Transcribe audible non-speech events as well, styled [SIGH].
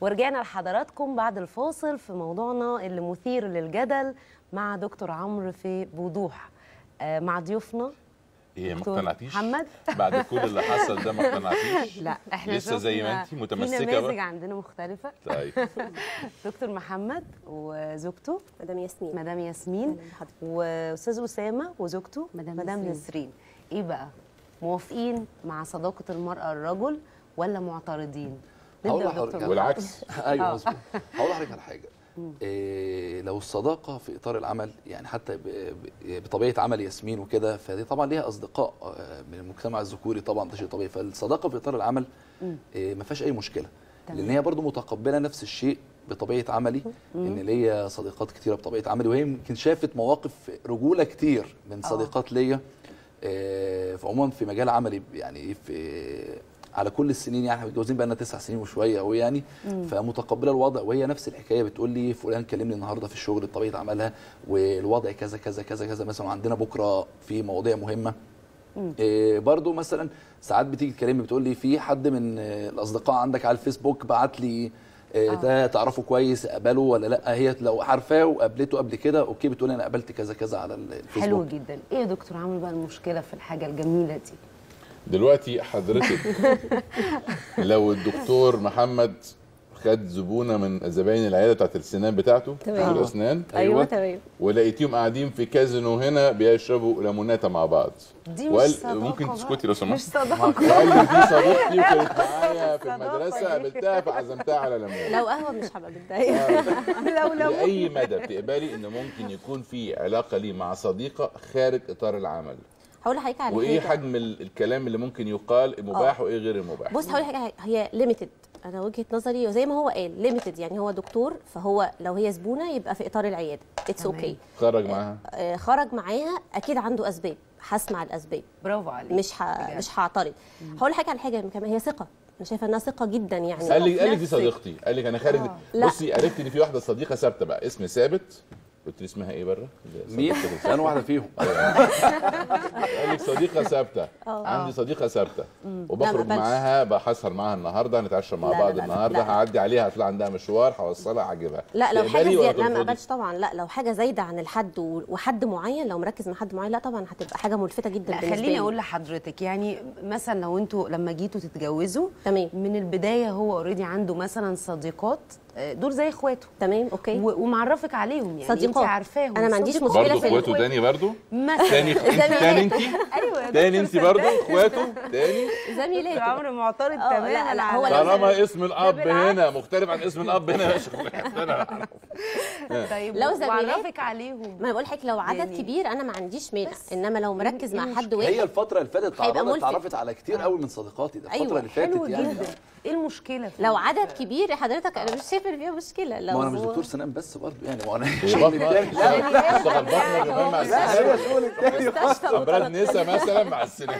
ورجعنا لحضراتكم بعد الفاصل في موضوعنا اللي مثير للجدل مع دكتور عمرو في بوضوح. آه، مع ضيوفنا إيه ما اقتنعتيش. محمد. بعد كل اللي حصل ده ما [LAUGHS] اقتنعتيش. لا إحنا لسه زي ما انت في متمسكة نماذج بقى. عندنا مختلفة. طيب. [LAUGHS] دكتور محمد وزوجته. مدام ياسمين. مدام ياسمين. وأستاذ أسامة وزوجته مدام مدام نسرين. نسرين إيه بقى؟ موافقين مع صداقة المرأة الرجل ولا معترضين؟ هقول لحضرتك. والعكس. [LAUGHS] أيوه مظبوط. هقول لحضرتك على حاجة. [LAUGHS] إيه لو الصداقة في إطار العمل يعني حتى بطبيعة عمل ياسمين وكده فدي طبعا ليها أصدقاء آه، من المجتمع الذكوري طبعا ده شيء طبيعي. فالصداقة في إطار العمل إيه ما فيهاش أي مشكلة. تمام. لأن هي برضو متقبلة نفس الشيء بطبيعة عملي إن ليا صديقات كتيرة بطبيعة عملي وهي يمكن شافت مواقف رجولة كتير من آه. صديقات ليا آه، في عموما في مجال عملي يعني في على كل السنين يعني إحنا متجوزين بقى لنا تسع سنين وشوية قوي يعني فمتقبلة الوضع. وهي نفس الحكاية بتقول لي فلان كلمني النهارده في الشغل بطبيعة عملها والوضع كذا كذا كذا كذا مثلا عندنا بكرة في مواضيع مهمة. إيه برضو مثلا ساعات بتيجي تكلمني بتقول لي في حد من الأصدقاء عندك على الفيسبوك بعت لي آه، ده تعرفه كويس اقبله ولا لأ؟ هي لو عارفاه وقابلته قبل كده أوكي بتقول أنا قابلت كذا كذا على الفيسبوك. حلو جدا. إيه يا دكتور؟ عمرو بقى المشكلة في الحاجة الجميلة دي. دلوقتي حضرتك [LAUGHS] لو الدكتور محمد خد زبونة من زباين العيادة بتاعت السنان بتاعته تمام. الأسنان. أيوه. تمام. ولقيتيهم قاعدين في كازينو هنا بيشربوا ليموناته مع بعض. دي مش وقال صداقة ممكن. تسكتي لو مش سمحت صداقه وقال لي دي صديقتي وكانت [LAUGHS] معايا في المدرسة. قابلتها فعزمتها على ليمون لو قهوة مش هبقى متضايقه [LAUGHS] لو لو لأي مدى؟ بتقبلي إن ممكن يكون في علاقة لي مع صديقة خارج إطار العمل؟ هقول لحضرتك على وإيه حاجة. حجم ال- الكلام اللي ممكن يقال مباح وإيه غير المباح بص هقول حاجة. هي limited أنا وجهة نظري زي ما هو قال limited يعني هو دكتور فهو لو هي زبونة يبقى في إطار العيادة. It's. Okay خرج معاها. خرج معاها أكيد عنده أسباب. هسمع الأسباب. برافو عليك. مش ه... مش هعترض. هقول لحضرتك على حاجة كمان. هي ثقة. أنا شايفة إنها ثقة جدا يعني. قال لي قال لي دي. صديقتي قال لي أنا خارج. بصي عرفت إن في واحدة صديقة ثابتة بقى اسم ثابت. قلت لي اسمها إيه بره؟ مين؟ أنا واحدة فيهم. [LAUGHS] قال لك صديقة ثابتة. عندي صديقة ثابتة. وبخرج معاها بقى هسهر معاها النهارده هنتعشى مع بعض النهارده. هعدي عليها هطلع عندها مشوار هوصلها هعجبها. لا لو حاجة زياده لا ما؟ اقبلش طبعا. لا لو حاجة زايدة عن الحد وحد معين لو مركز مع حد معين لا طبعا هتبقى حاجة ملفتة جدا لا خليني لي. أقول لحضرتك يعني مثلا لو أنتوا لما جيتوا تتجوزوا تمام. من البداية هو already عنده مثلا صديقات دول زي اخواته. تمام okay. ومعرفك عليهم يعني صديقات. انت عارفاهم. أنا ما عنديش برضه في اخواته تاني [LAUGHS] برضه؟ مثلا تاني تاني انت أيوه تاني انت برضه. اخواته؟ تاني؟ زميلاتي. عمرو معترض آه، تماما لا، لا، هو طالما اسم الأب. هنا مختلف عن اسم الأب هنا. [LAUGHS] يا شغل [LAUGHS] طيب لو وعرفك عليهم. ما أنا بقول لك لو عدد يعني- كبير أنا ما عنديش مانع. إنما لو مركز مع حد. واحد هي الفترة اللي فاتت. اتعرفت على كتير قوي من صديقاتي. ده الفترة أيوة، اللي فاتت يعني. جدا. إيه المشكلة في لو عدد كبير حضرتك أنا مش شايفه ان فيها مشكله لو ما أنا مش دكتور سنان بس برضه يعني ما أنا لا مع لا السنان هي شغلي التاني مستشفى امراض نسا مثلا مع السنان